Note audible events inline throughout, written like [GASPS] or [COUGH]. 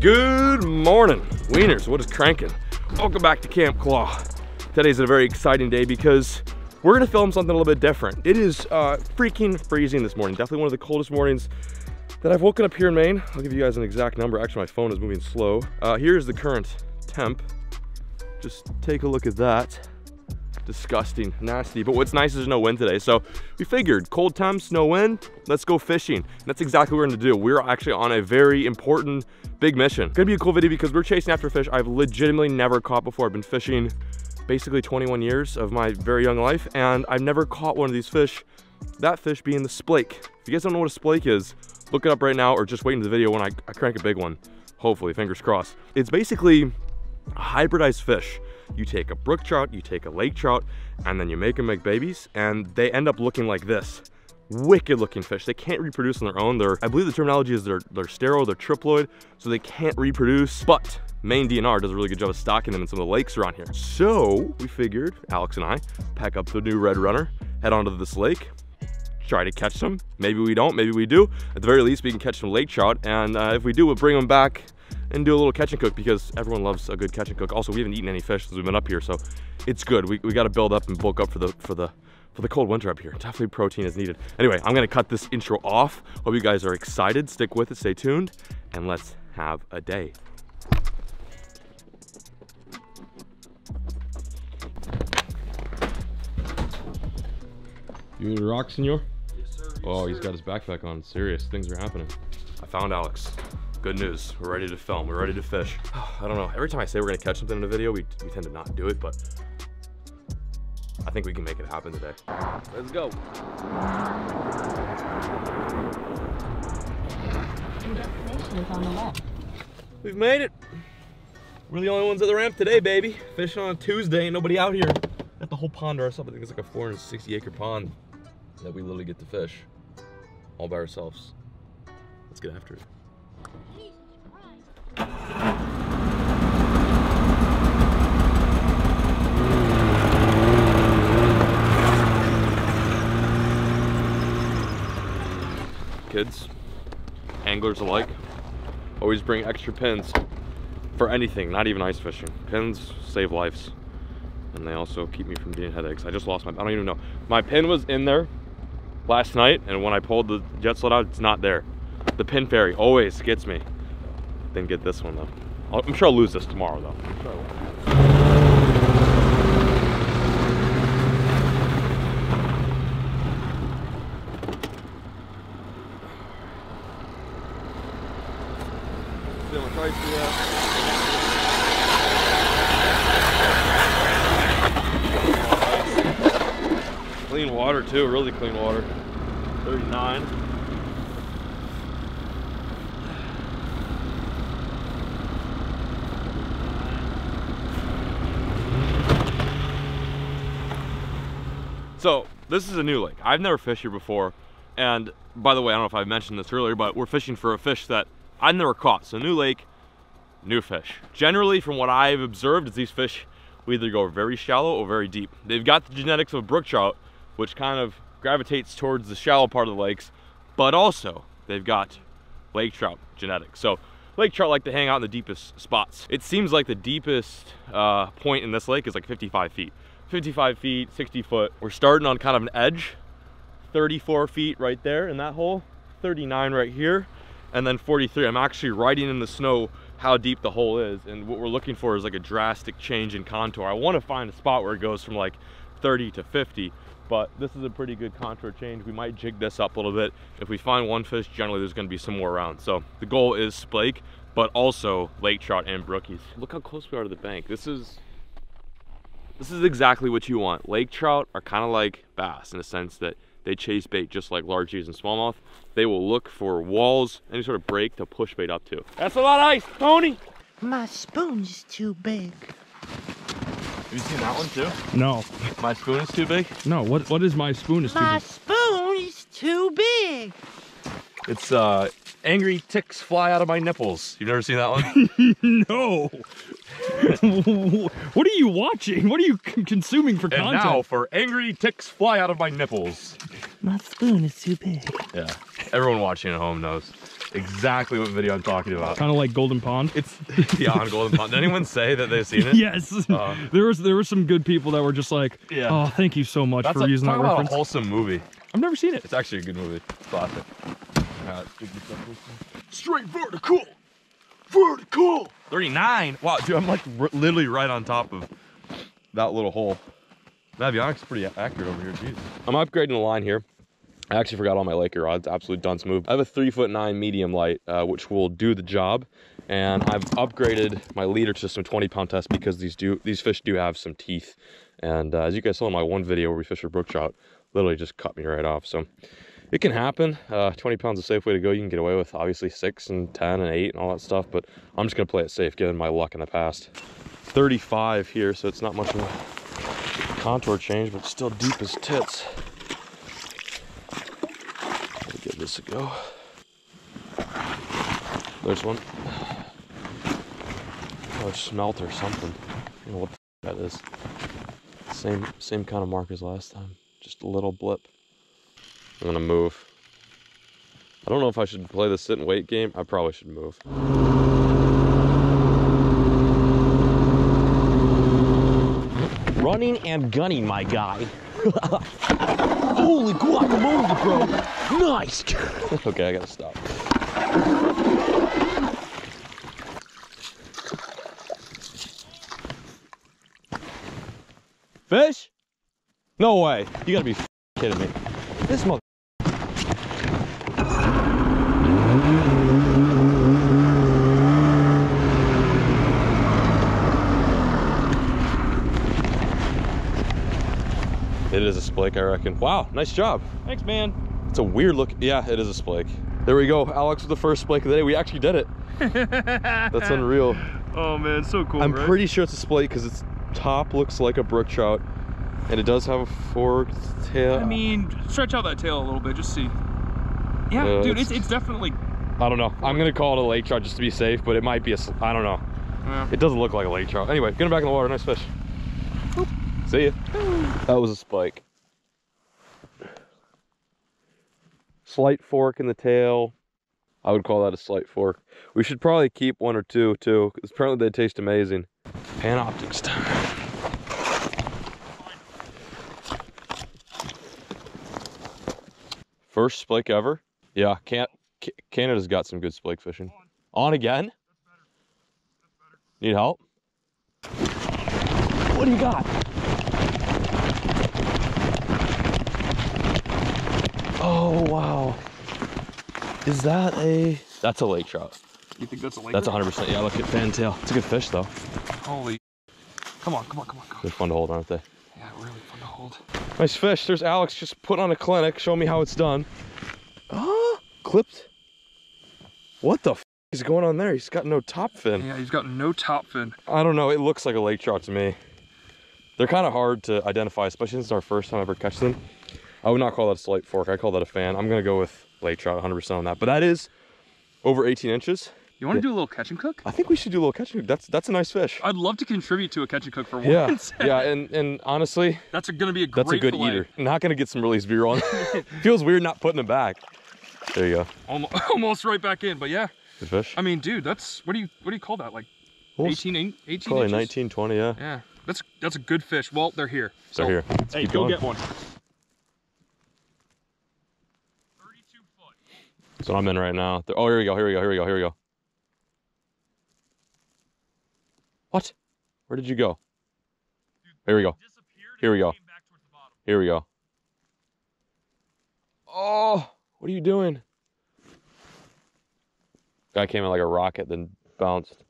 Good morning, Wieners. What is cranking? Welcome back to Camp Claw. Today's a very exciting day because we're gonna film something a little bit different. It is uh, freaking freezing this morning. Definitely one of the coldest mornings that I've woken up here in Maine. I'll give you guys an exact number. Actually, my phone is moving slow. Uh, here's the current temp. Just take a look at that disgusting, nasty. But what's nice is no wind today. So we figured cold temps, no wind, let's go fishing. And that's exactly what we're gonna do. We're actually on a very important big mission. Gonna be a cool video because we're chasing after fish I've legitimately never caught before. I've been fishing basically 21 years of my very young life and I've never caught one of these fish. That fish being the splake. If you guys don't know what a splake is, look it up right now or just wait in the video when I, I crank a big one. Hopefully, fingers crossed. It's basically a hybridized fish you take a brook trout, you take a lake trout, and then you make them make babies, and they end up looking like this. Wicked looking fish. They can't reproduce on their own. They're, I believe the terminology is they're, they're sterile, they're triploid, so they can't reproduce, but Maine DNR does a really good job of stocking them in some of the lakes around here. So we figured, Alex and I, pack up the new Red Runner, head onto this lake, try to catch some. Maybe we don't, maybe we do. At the very least, we can catch some lake trout, and uh, if we do, we'll bring them back and do a little catch and cook because everyone loves a good catch and cook. Also, we haven't eaten any fish since we've been up here, so it's good. We, we got to build up and bulk up for the for the for the cold winter up here. Definitely protein is needed. Anyway, I'm gonna cut this intro off. Hope you guys are excited. Stick with it, stay tuned, and let's have a day. You need a rock, senor? Yes, sir. Oh, yes, oh, he's got his backpack on. Serious, things are happening. I found Alex good news. We're ready to film. We're ready to fish. [SIGHS] I don't know. Every time I say we're gonna catch something in a video, we, we tend to not do it, but I think we can make it happen today. Let's go. We've made it. We're the only ones at the ramp today, baby. Fishing on a Tuesday, ain't nobody out here. Got the whole pond to ourselves. I think it's like a 460 acre pond that we literally get to fish all by ourselves. Let's get after it. Kids, anglers alike, always bring extra pins for anything, not even ice fishing. Pins save lives. And they also keep me from getting headaches. I just lost my, I don't even know. My pin was in there last night, and when I pulled the jet sled out, it's not there. The pin fairy always gets me. Didn't get this one though. I'm sure I'll lose this tomorrow though. Sure Clean water too, really clean water. 39. So this is a new lake. I've never fished here before. And by the way, I don't know if I mentioned this earlier, but we're fishing for a fish that I've never caught. So new lake, new fish. Generally, from what I've observed, is these fish we either go very shallow or very deep. They've got the genetics of a brook trout, which kind of gravitates towards the shallow part of the lakes, but also they've got lake trout genetics. So lake trout like to hang out in the deepest spots. It seems like the deepest uh, point in this lake is like 55 feet. 55 feet, 60 foot. We're starting on kind of an edge, 34 feet right there in that hole, 39 right here, and then 43. I'm actually writing in the snow how deep the hole is, and what we're looking for is like a drastic change in contour. I want to find a spot where it goes from like 30 to 50, but this is a pretty good contour change. We might jig this up a little bit. If we find one fish, generally there's gonna be some more around. So the goal is splake, but also lake trout and brookies. Look how close we are to the bank. This is this is exactly what you want. Lake trout are kind of like bass in a sense that they chase bait just like largies and smallmouth. They will look for walls, any sort of break to push bait up to. That's a lot of ice, Tony! My spoon's too big. Have you seen that one too? No. My spoon is too big? No, what what is my spoon is too big? My spoon is too big. It's uh angry ticks fly out of my nipples. You've never seen that one? [LAUGHS] no. [LAUGHS] what are you watching? What are you consuming for content? and now for angry ticks fly out of my nipples. My spoon is too big. Yeah, everyone watching at home knows. Exactly what video I'm talking about. Kind of like Golden Pond. It's [LAUGHS] beyond Golden Pond. Did anyone say that they've seen it? Yes. Uh, there was there were some good people that were just like, Yeah. oh, thank you so much That's for a, using talk that about reference. a wholesome movie. I've never seen it. It's actually a good movie. It's Classic. Straight vertical. Vertical. 39. Wow, dude, I'm like literally right on top of that little hole. Navionics pretty accurate over here, Jesus. I'm upgrading the line here. I actually forgot all my Laker rods. Absolute dunce move. I have a three foot nine medium light, uh, which will do the job. And I've upgraded my leader to some 20 pound test because these do these fish do have some teeth. And uh, as you guys saw in my one video where we fished for brook trout, literally just cut me right off. So it can happen. Uh, 20 pounds is a safe way to go. You can get away with obviously six and 10 and eight and all that stuff, but I'm just gonna play it safe given my luck in the past. 35 here, so it's not much of a contour change, but still deep as tits. Let me this a go. There's one. Oh, it's smelt or something. I don't know what that is. Same same kind of mark as last time. Just a little blip. I'm gonna move. I don't know if I should play the sit and wait game. I probably should move. Running and gunning, my guy. [LAUGHS] Holy guacamole, bro. Nice. [LAUGHS] okay, I gotta stop. Fish? No way. You gotta be kidding me. This mother. A splake, I reckon. Wow, nice job. Thanks, man. It's a weird look. Yeah, it is a splake. There we go. Alex with the first splake of the day. We actually did it. [LAUGHS] That's unreal. Oh man, so cool. I'm right? pretty sure it's a splake because its top looks like a brook trout. And it does have a forked tail. I mean, stretch out that tail a little bit, just see. Yeah, Uh, dude, it's- it's, it's definitely. I don't know. I'm gonna call it a lake trout just to be safe, but it might be a... I don't know. Yeah. It doesn't look like a lake trout. Anyway, get him back in the water. Nice fish. See ya. [GASPS] That was a spike. Slight fork in the tail. I would call that a slight fork. We should probably keep one or two too, because apparently they taste amazing. Panoptics time. First splake ever. Yeah, can Ca- Canada's got some good splake fishing. On again? Need help? What do you got? Oh wow. Is that a That's a lake trout. You think that's a lake? That's 100%. Yeah, look at fantail. It's a good fish though. Holy. Come on, come on, come on, come on. They're fun to hold, aren't they? Yeah, really fun to hold. Nice fish. There's Alex just put on a clinic. Show me how it's done. Ah, clipped. What the f is going on there? He's got no top fin. Yeah, he's got no top fin. I don't know. It looks like a lake trout to me. They're kind of hard to identify, especially since it's our first time ever catching them. I would not call that a slight fork. I call that a fan. I'm gonna go with lake trout 100% on that. But that is over 18 inches. You want to do a little catch and cook? I think we should do a little catch and Cook. That's that's a nice fish. I'd love to contribute to a catch and cook for once. yeah, yeah, [LAUGHS] and and honestly, That's a, gonna be a great that's a good fillet. eater. Not gonna get some release beer on. [LAUGHS] [LAUGHS] Feels weird not putting it back. There you go. Almost, almost right back in, but yeah. Good fish. I mean, dude, that's what do you what do you call that? Like Well, 18, in- 18 Probably inches? 19, 20, yeah. Yeah, that's that's a good fish. Well, they're here. So They're here. Let's Hey, go going. get one. 32 foot. That's what I'm in right now. Oh, here we go. Here we go. Here we go. Here we go. What? Where did you go? Here we go. Here we go. Here we go. Oh, what are you doing? Guy came in like a rocket, then bounced.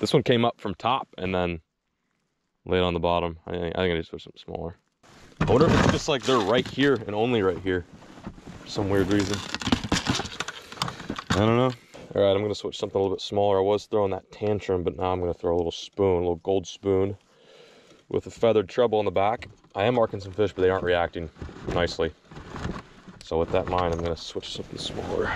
This one came up from top and then laid on the bottom. I think I I just put something smaller. I wonder if it's just like they're right here and only right here for some weird reason. I don't know. All right, I'm gonna switch something a little bit smaller. I was throwing that tantrum, but now I'm gonna throw a little spoon, a little gold spoon with a feathered treble on the back. I am marking some fish, but they aren't reacting nicely. So with that in mind, I'm gonna switch something smaller.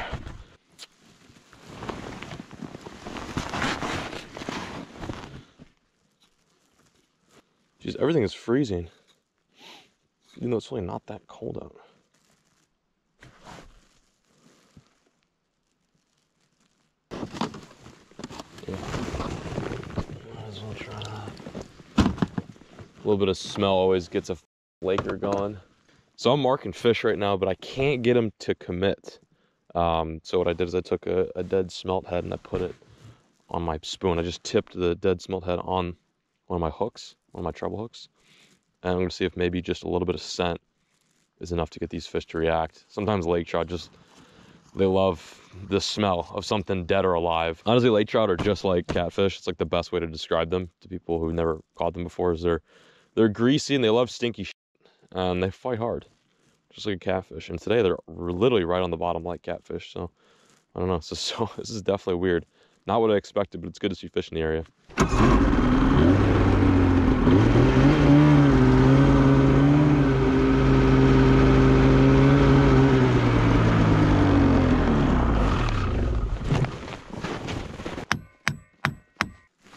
Jeez, everything is freezing. Even though it's really not that cold out. Little bit of smell always gets a flaker going. So I'm marking fish right now, but I can't get them to commit. Um, so what I did is I took a, a dead smelt head and I put it on my spoon. I just tipped the dead smelt head on one of my hooks, one of my treble hooks. And I'm gonna see if maybe just a little bit of scent is enough to get these fish to react. Sometimes lake trout just they love the smell of something dead or alive. Honestly, lake trout are just like catfish. It's like the best way to describe them to people who've never caught them before. Is they're they're greasy and they love stinky shit, and um, they fight hard, just like a catfish. And today they're literally right on the bottom like catfish. So I don't know. [LAUGHS] So, so this is definitely weird. Not what I expected, but it's good to see fish in the area.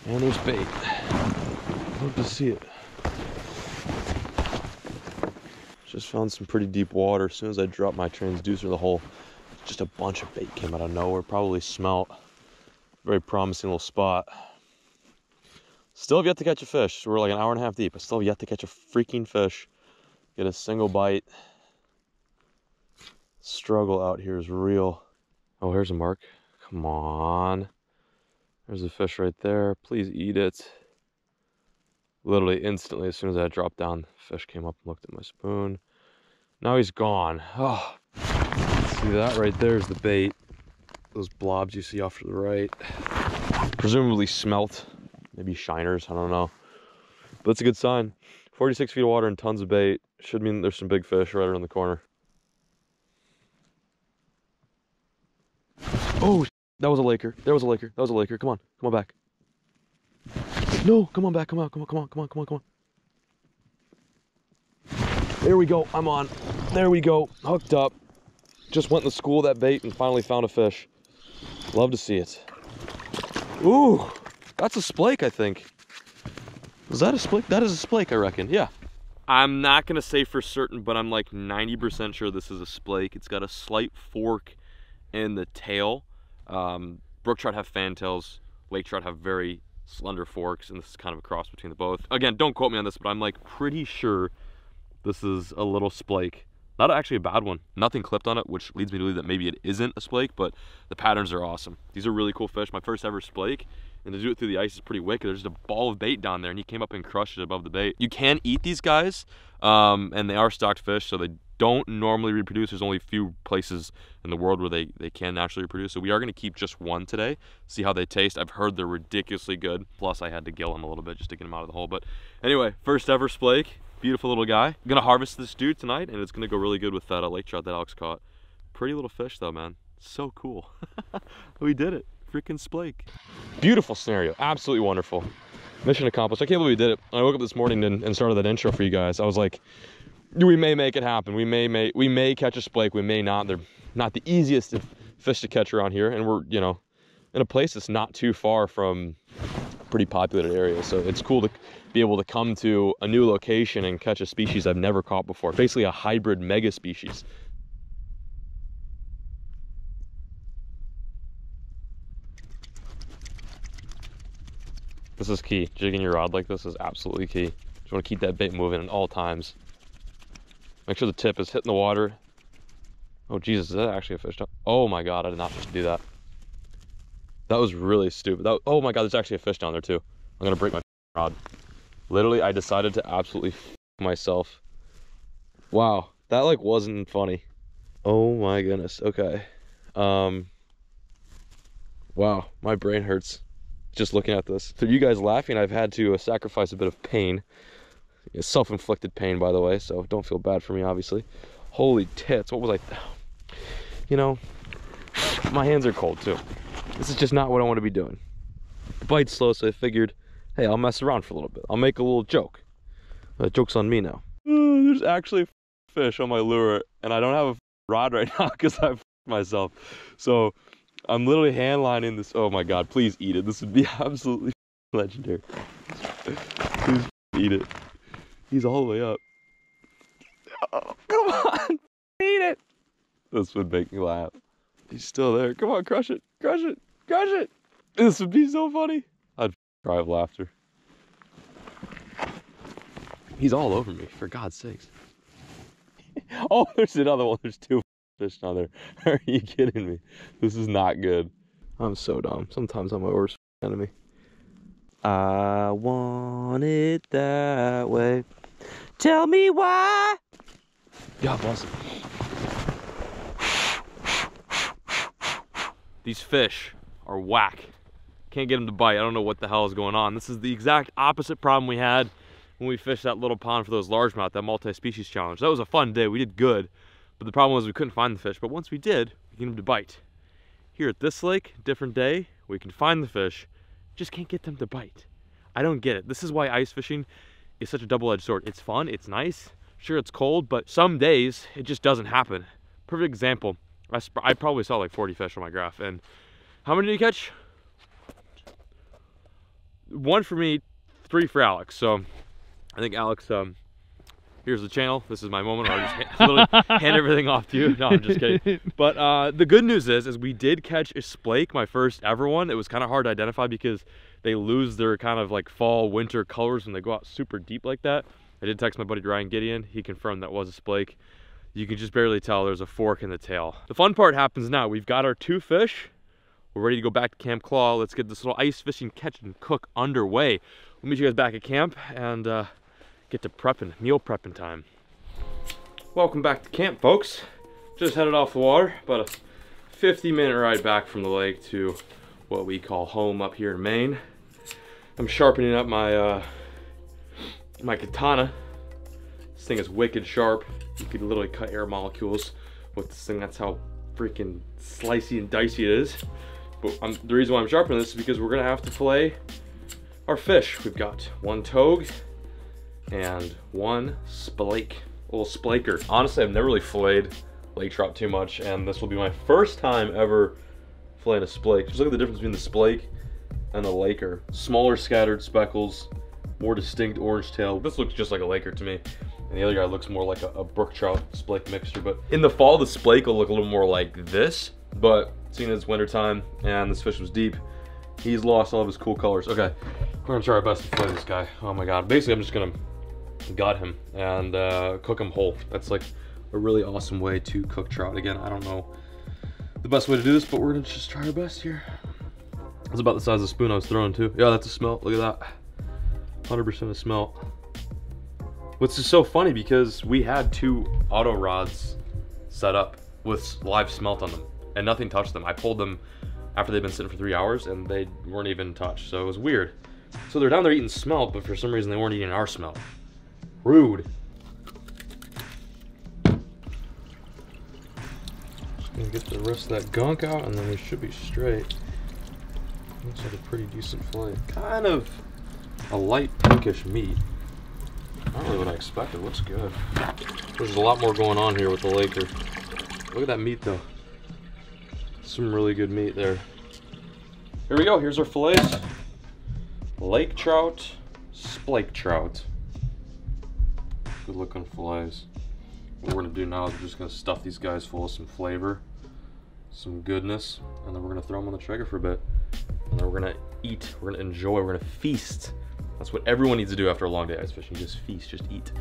And there's bait. Love to see it. Just found some pretty deep water. As soon as I dropped my transducer the hole, just a bunch of bait came out of nowhere. Probably smelt. Very promising little spot. Still have yet to catch a fish. We're like an hour and a half deep. I still have yet to catch a freaking fish. Get a single bite. Struggle out here is real. Oh, here's a mark. Come on. There's a fish right there. Please eat it. Literally instantly, as soon as I dropped down, fish came up and looked at my spoon. Now he's gone. Oh, see that right there is the bait. Those blobs you see off to the right. Presumably smelt, maybe shiners, I don't know. But it's a good sign. 46 feet of water and tons of bait. Should mean there's some big fish right around the corner. Oh, that was a Laker. There was a Laker. That was a Laker. Come on. Come on back. No, come on back. Come on. Come on. Come on. Come on. Come on. Come on. There we go. I'm on. There we go. Hooked up. Just went in the school that bait and finally found a fish. Love to see it. Ooh, that's a splake, I think. Is that a splake? That is a splake, I reckon. Yeah. I'm not gonna say for certain, but I'm like 90% sure this is a splake. It's got a slight fork in the tail. Um, brook trout have fantails. Lake trout have very slender forks, and this is kind of a cross between the both. Again, don't quote me on this, but I'm like pretty sure this is a little splake. Not actually a bad one. Nothing clipped on it, which leads me to believe that maybe it isn't a splake, but the patterns are awesome. These are really cool fish. My first ever splake, and to do it through the ice is pretty wicked. There's just a ball of bait down there, and he came up and crushed it above the bait. You can eat these guys, um, and they are stocked fish, so they don't normally reproduce. There's only a few places in the world where they, they can naturally reproduce. So we are going to keep just one today, see how they taste. I've heard they're ridiculously good. Plus, I had to gill them a little bit just to get them out of the hole. But anyway, first ever splake. Beautiful little guy. I'm to harvest this dude tonight, and it's to go really good with that uh, lake trout that Alex caught. Pretty little fish, though, man. So cool. [LAUGHS] we did it. Freaking splake. Beautiful scenario. Absolutely wonderful. Mission accomplished. I can't believe we did it. I woke up this morning and, and started that intro for you guys. I was like, we may make it happen. We may, may we may catch a splake. We may not. They're not the easiest fish to catch around here, and we're you know in a place that's not too far from pretty populated area. So it's cool to be able to come to a new location and catch a species I've never caught before. Basically a hybrid mega species. This is key. Jigging your rod like this is absolutely key. Just want to keep that bait moving at all times. Make sure the tip is hitting the water. Oh Jesus, is that actually a fish? Oh my God, I did not just do that. That was really stupid. That, oh my God, there's actually a fish down there too. I'm gonna break my [LAUGHS] rod. Literally, I decided to absolutely [LAUGHS] myself. Wow, that like wasn't funny. Oh my goodness. Okay. Um. Wow, my brain hurts just looking at this. So you guys laughing, I've had to uh, sacrifice a bit of pain. It's self-inflicted pain, by the way, so don't feel bad for me, obviously. Holy tits, what was I? [SIGHS] You know, [SIGHS] my hands are cold too. This is just not what I want to be doing. The bite's slow, so I figured, hey, I'll mess around for a little bit. I'll make a little joke. The joke's on me now. Uh, there's actually fish on my lure, and I don't have a rod right [LAUGHS] now because I've myself. So I'm literally hand lining this. Oh my god, please eat it. This would be [LAUGHS] absolutely [LAUGHS] legendary. Please eat it. He's all the way up. Oh, come on, eat it. This would make me laugh. He's still there. Come on, crush it, crush it, crush it. This would be so funny. I'd cry of laughter. He's all over me, for God's sakes. [LAUGHS] oh, there's another one. There's two fish down there. [LAUGHS] Are you kidding me? This is not good. I'm so dumb. Sometimes I'm my worst [LAUGHS] enemy. I want it that way. Tell me why. God bless him. These fish are whack. Can't get them to bite. I don't know what the hell is going on. This is the exact opposite problem we had when we fished that little pond for those largemouth, that multi-species challenge. That was a fun day. We did good. But the problem was we couldn't find the fish. But once we did, we get them to bite. Here at this lake, different day, we can find the fish, just can't get them to bite. I don't get it. This is why ice fishing is such a double-edged sword. It's fun, it's nice, sure it's cold, but some days it just doesn't happen. Perfect example, I, I probably saw like 40 fish on my graph, and how many did you catch? One for me, three for Alex. So I think Alex, um, here's the channel. This is my moment where I just [LAUGHS] literally hand everything off to you. No, I'm just kidding. [LAUGHS] But uh, the good news is, is we did catch a splake, my first ever one. It was kind of hard to identify because they lose their kind of like fall, winter colors when they go out super deep like that. I did text my buddy Ryan Gideon. He confirmed that was a splake. You can just barely tell there's a fork in the tail. The fun part happens now. We've got our two fish. We're ready to go back to Camp Claw. Let's get this little ice fishing catch and cook underway. We'll meet you guys back at camp and uh, get to prepping, meal prepping time. Welcome back to camp, folks. Just headed off the water, about a 50 minute ride back from the lake to what we call home up here in Maine. I'm sharpening up my uh, my katana. This thing is wicked sharp. You could literally cut air molecules with this thing. That's how freaking slicey and dicey it is. But I'm, the reason why I'm sharpening this is because we're gonna have to fillet our fish. We've got one togue and one splake, a little splaker. Honestly, I've never really filleted lake trout too much, and this will be my first time ever filleting a splake. Just look at the difference between the splake and the laker. Smaller scattered speckles, more distinct orange tail. This looks just like a laker to me. And the other guy looks more like a, a brook trout splake mixture. But in the fall, the splake will look a little more like this. But seeing as it's wintertime and this fish was deep, he's lost all of his cool colors. Okay, we're gonna try our best to fillet this guy. Oh my God. Basically, I'm just gonna gut him and uh, cook him whole. That's like a really awesome way to cook trout. Again, I don't know the best way to do this, but we're gonna just try our best here. That's about the size of the spoon I was throwing too. Yeah, that's a smelt, look at that. 100% a smelt. Which is so funny because we had two auto rods set up with live smelt on them and nothing touched them. I pulled them after they'd been sitting for three hours and they weren't even touched. So it was weird. So they're down there eating smelt, but for some reason they weren't eating our smelt. Rude. Just gonna get the rest of that gunk out and then we should be straight. Looks like a pretty decent fillet. Kind of a light pinkish meat. Not really what I expected. Looks good. There's a lot more going on here with the Laker. Look at that meat though. Some really good meat there. Here we go. Here's our fillets. Lake trout, splake trout. Good looking fillets. What we're gonna do now is we're just gonna stuff these guys full of some flavor, some goodness, and then we're gonna throw them on the Traeger for a bit. And then we're gonna eat, we're gonna enjoy, we're gonna feast. That's what everyone needs to do after a long day ice fishing. Just feast, just eat.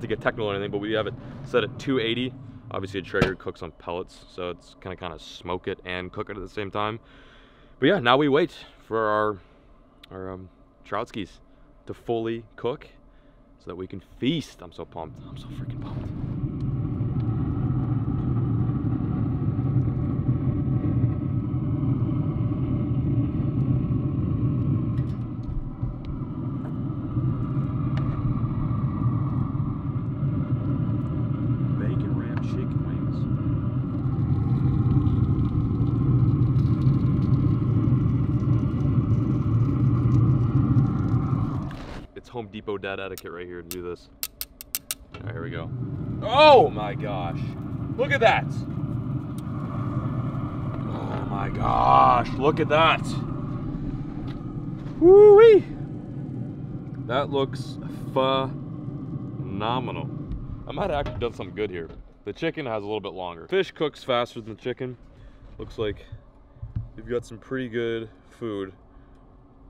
To get technical or anything, but we have it set at 280. Obviously, a Traeger cooks on pellets, so it's gonna kind of smoke it and cook it at the same time. But yeah, now we wait for our our um, trout skis to fully cook so that we can feast. I'm so pumped. I'm so freaking pumped. Home Depot dad etiquette right here to do this. All right, here we go. Oh my gosh. Look at that. Oh my gosh, look at that. Woo-wee. That looks phenomenal. I might have actually done something good here. The chicken has a little bit longer. Fish cooks faster than the chicken. Looks like we've got some pretty good food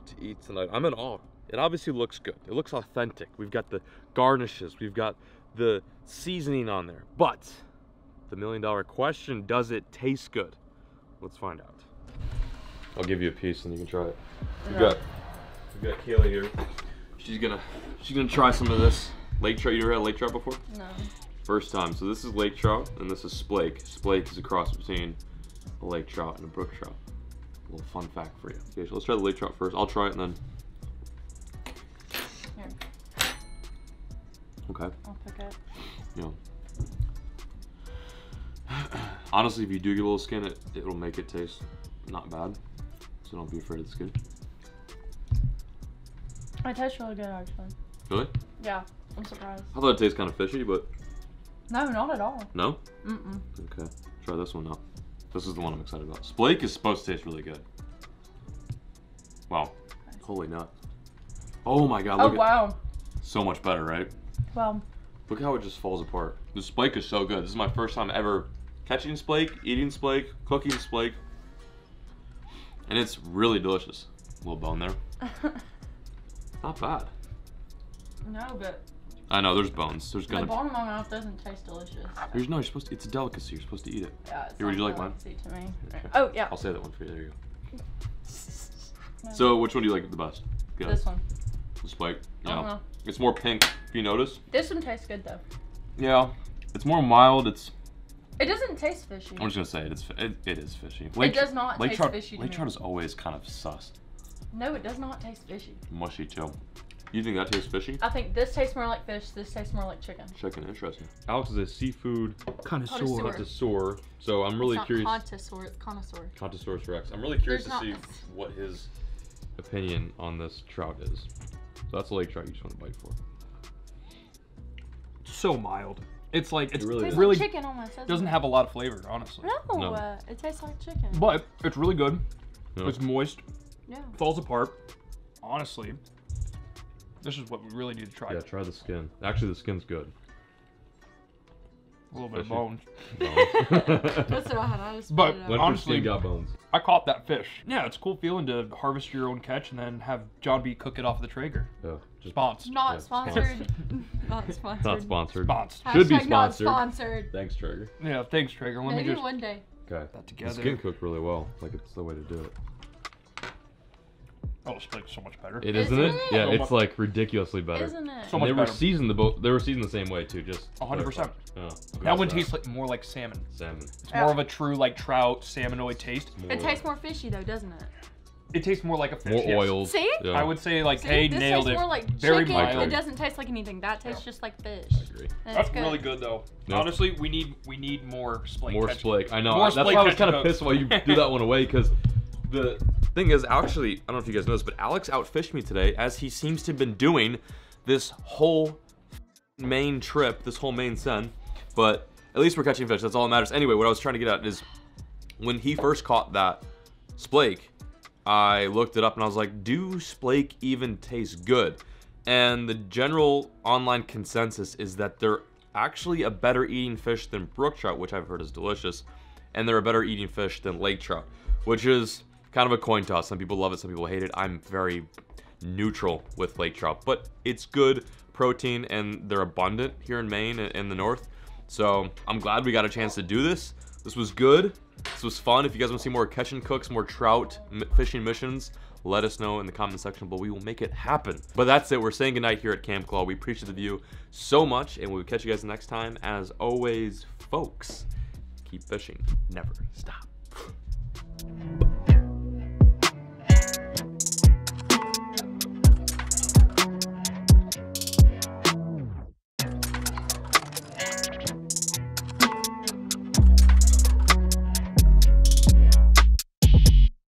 to eat tonight. I'm in awe. It obviously looks good. It looks authentic. We've got the garnishes. We've got the seasoning on there. But the million dollar question, does it taste good? Let's find out. I'll give you a piece and you can try it. We've got we've got Kayla here. She's gonna she's gonna try some of this lake trout. You ever had lake trout before? No. First time. So this is lake trout and this is splake. Splake is a cross between a lake trout and a brook trout. A little fun fact for you. Okay, so let's try the lake trout first. I'll try it and then. Okay. I'll pick it. Yeah. [CLEARS THROAT] Honestly, if you do get a little skin, it it'll make it taste not bad. So don't be afraid of the skin. It tastes really good, actually. Really? Yeah, I'm surprised. I thought it tastes kind of fishy, but No, not at all. no. Mm-mm. Okay. Try this one now. This is the one I'm excited about. Splake is supposed to taste really good. Wow. Holy nut. Oh my god, Oh, look at wow. so much better, right? Well, Look how it just falls apart. The splake is so good. This is my first time ever catching splake, eating splake, cooking splake. And it's really delicious. little bone there. [LAUGHS] Not bad. no, but I know there's bones. There's the gonna bone in my mouth doesn't taste delicious. There's no, you're supposed to, it's a delicacy. You're supposed to eat it. Yeah, it's Here, would you not like mine? delicacy To me. Okay. Oh, yeah. I'll say that one for you. There you go. No. [LAUGHS] So, which one do you like the best? Go. This one. The spike. I Yeah. don't know. It's more pink, if you notice. This one tastes good, though. Yeah. It's more mild. It's. It doesn't taste fishy. I'm just gonna say it. It's. It, it is fishy. It does not Lake taste trout, fishy Lake me. trout is always kind of sus, No, it does not taste fishy. mushy too. You think that tastes fishy? I think this tastes more like fish. This tastes more like chicken. Chicken, interesting. Alex is a seafood Connoisseur. Connoisseur. connoisseur, so I'm really it's not curious. connoisseur, it's connoisseur. Connoisseur Rex. I'm really curious There's to see what his opinion on this trout is. So that's a lake trout you just want to bite for. So mild. It's like it's It really Tastes really like chicken almost. Doesn't, doesn't it? have a lot of flavor, honestly. No, No. Uh, it tastes like chicken. But it's really good. Yeah. It's moist, yeah. falls apart. Honestly, this is what we really need to try. Yeah, try the skin. Actually, the skin's good. A little bit of Fishy. bones. [LAUGHS] That's what I had. I just But spit it out. Went Honestly- got bones. I caught that fish. Yeah, it's a cool feeling to harvest your own catch and then have Jon B cook it off the Traeger. Yeah, just Spons. Not Yeah, sponsored. [LAUGHS] not sponsored. not sponsored. Spons. Should be Hashtag not sponsored. sponsored. Thanks, Traeger. Yeah, thanks, Traeger. Let Maybe me just one day. Okay. that The together. skin cooked really well. Like it's the way to do it. Oh, it's like so much better. It Isn't isn't it? it? Yeah, So it's much- like ridiculously better. Isn't it? So And much they were better. seasoned the both. They were seasoned the same way too. Just hundred percent. Yeah. Oh, that one Congrats, tastes like more like salmon. salmon. It's Yeah. more of a true like trout salmonoid taste. More, It tastes more fishy though, doesn't it? It tastes more like a fish. more yes. oil. See? Yeah. I would say like, See, hey, this nailed tastes it. more like Very chicken. mild. It doesn't taste like anything. That tastes just like fish. I agree. And That's good. really good though. Yeah. Honestly, we need we need more splake. More catch- splake. I know. More That's why I was kind of pissed why you [LAUGHS] threw that one away because the thing is, actually, I don't know if you guys know this, but Alex outfished me today as he seems to have been doing this whole Maine trip, this whole Maine sun. But at least we're catching fish. That's all that matters. Anyway, what I was trying to get at is when he first caught that splake, I looked it up and I was like, do splake even taste good? And the general online consensus is that they're actually a better eating fish than brook trout, which I've heard is delicious, and they're a better eating fish than lake trout, which is kind of a coin toss. Some people love it, some people hate it. I'm very neutral with lake trout, but it's good protein and they're abundant here in Maine and in the north. So I'm glad we got a chance to do this. This was good. This was fun. If you guys want to see more catch and cooks, more trout fishing missions, let us know in the comment section but We will make it happen. But that's it. We're saying goodnight here at Camp Claw. We appreciate the view so much, and we'll catch you guys next time. As always, folks, keep fishing. Never stop. [LAUGHS]